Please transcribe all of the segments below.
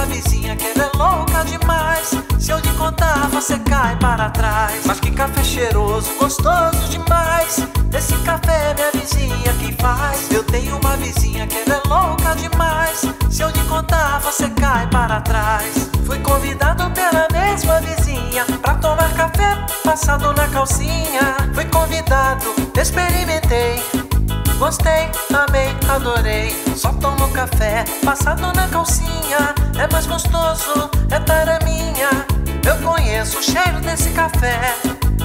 Uma vizinha que ela é louca demais. Se eu lhe contar, você cai para trás. Mas que café cheiroso, gostoso demais. Esse café é minha vizinha que faz. Eu tenho uma vizinha que ela é louca demais. Se eu lhe contar, você cai para trás. Fui convidado pela mesma vizinha pra tomar café passado na calcinha. Fui convidado, experimentei. Gostei, amei, adorei. Só tomo café passado na calcinha. É mais gostoso, é para minha. Eu conheço o cheiro desse café.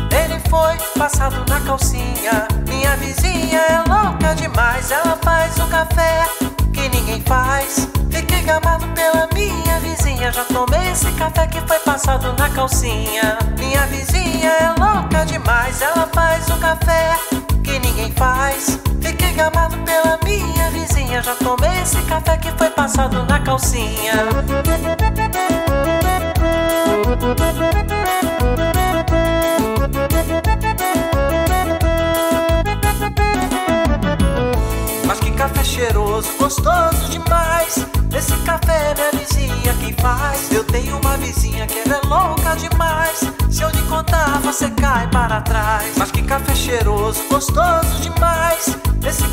Ele foi passado na calcinha. Minha vizinha é louca demais. Ela faz um café que ninguém faz. Fiquei gamado pela minha vizinha. Já tomei esse café que foi passado na calcinha. Minha vizinha minha vizinha. Já tomei esse café que foi passado na calcinha. Mas que café cheiroso, gostoso demais. Esse café é minha vizinha que faz. Eu tenho uma vizinha que ela é louca demais. Se eu lhe contar, você cai para trás. Mas que café cheiroso, gostoso demais. Esse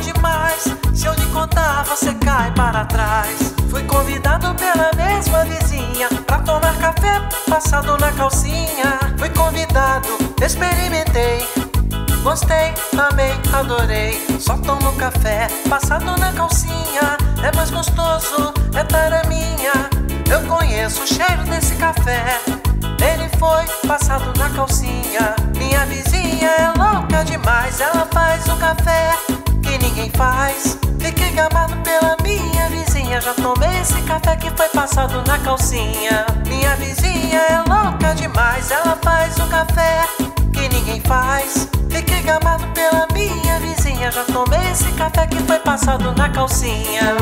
demais. Se eu lhe contar, você cai para trás. Fui convidado pela mesma vizinha pra tomar café passado na calcinha. Fui convidado, experimentei. Gostei, amei, adorei. Só tomo café passado na calcinha. É mais gostoso, é para minha. Eu conheço o cheiro desse café. Ele foi passado na calcinha. Minha vizinha é louca demais. Ela faz um café ninguém faz. Fiquei gamado pela minha vizinha. Já tomei esse café que foi passado na calcinha. Minha vizinha é louca demais. Ela faz um café que ninguém faz. Fiquei gamado pela minha vizinha. Já tomei esse café que foi passado na calcinha.